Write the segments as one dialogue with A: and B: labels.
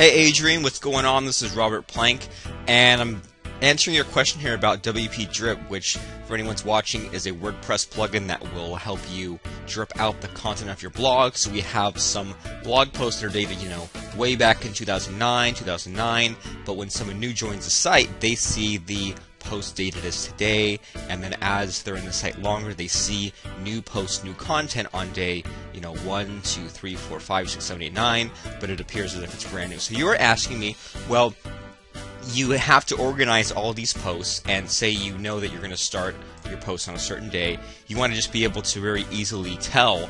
A: Hey Adrian, what's going on? This is Robert Plank, and I'm answering your question here about WP Drip, which, for anyone's watching, is a WordPress plugin that will help you drip out the content of your blog. So we have some blog posts that are dated, you know, way back in 2009, 2009, but when someone new joins the site, they see the post dated as today, and then as they're in the site longer, they see new posts, new content on day, you know, 1, 2, 3, 4, 5, 6, 7, 8, 9, but it appears as if it's brand new. So you are asking me, well, you have to organize all these posts and say you know that you're going to start your post on a certain day. You want to just be able to very easily tell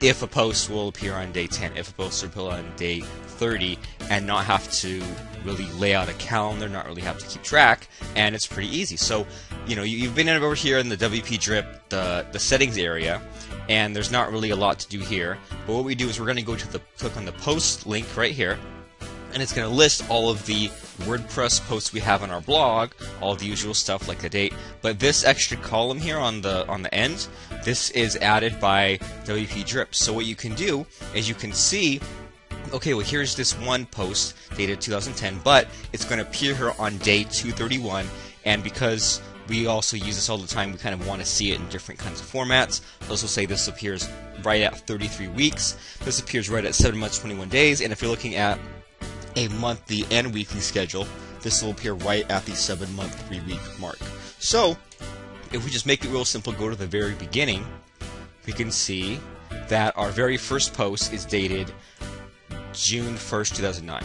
A: if a post will appear on day 10, if a post will appear on day 30, and not have to really lay out a calendar, not really have to keep track, and it's pretty easy. So, you know, you've been over here in the WP Drip, the, the settings area, and there's not really a lot to do here. But what we do is we're going to go to the click on the post link right here, and it's going to list all of the WordPress posts we have on our blog, all the usual stuff like the date. But this extra column here on the on the end, this is added by WP Drip. So what you can do is you can see okay, well, here's this one post dated 2010, but it's going to appear here on day 231, and because we also use this all the time, we kind of want to see it in different kinds of formats. Let's also say this appears right at 33 weeks, this appears right at 7 months, 21 days, and if you're looking at a monthly and weekly schedule. This will appear right at the 7 month, 3 week mark. So, if we just make it real simple, go to the very beginning, we can see that our very first post is dated June 1st, 2009.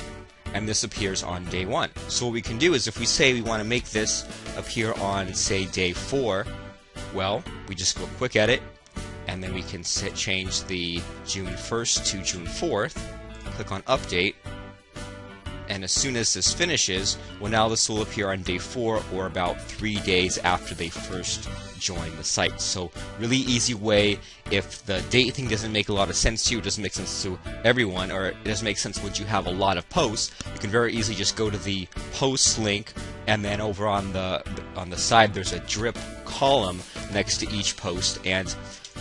A: And this appears on day one. So what we can do is if we say we want to make this appear on, say, day four, well, we just go quick edit, and then we can set, change the June 1st to June 4th, click on update, and as soon as this finishes, well now this will appear on day 4 or about 3 days after they first join the site. So really easy way if the date thing doesn't make a lot of sense to you, doesn't make sense to everyone, or it doesn't make sense once you have a lot of posts, you can very easily just go to the posts link and then over on the on the side there's a drip column next to each post and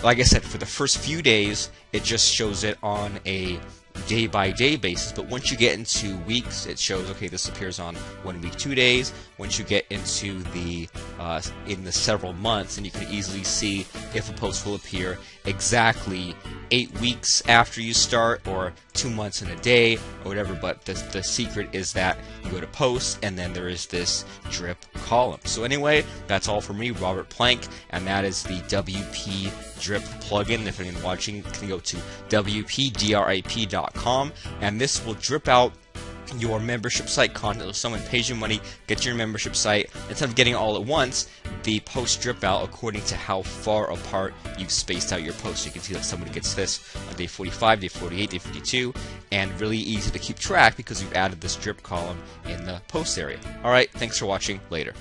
A: like I said for the first few days it just shows it on a day by day basis. But once you get into weeks, it shows okay, this appears on one week, two days. Once you get into the uh, in the several months, and you can easily see if a post will appear exactly eight weeks after you start, or two months and a day, or whatever. But the, the secret is that you go to post, and then there is this drip column. So anyway, that's all for me, Robert Plank, and that is the WP Drip plugin. If anyone watching, you can go to wpdrip.com, and this will drip out your membership site content. So someone pays you money, gets your membership site. Instead of getting all at once, the posts drip out according to how far apart you've spaced out your posts. You can see that somebody gets this on day 45, day 48, day 52, and really easy to keep track because you've added this drip column in the post area. Alright, thanks for watching. Later.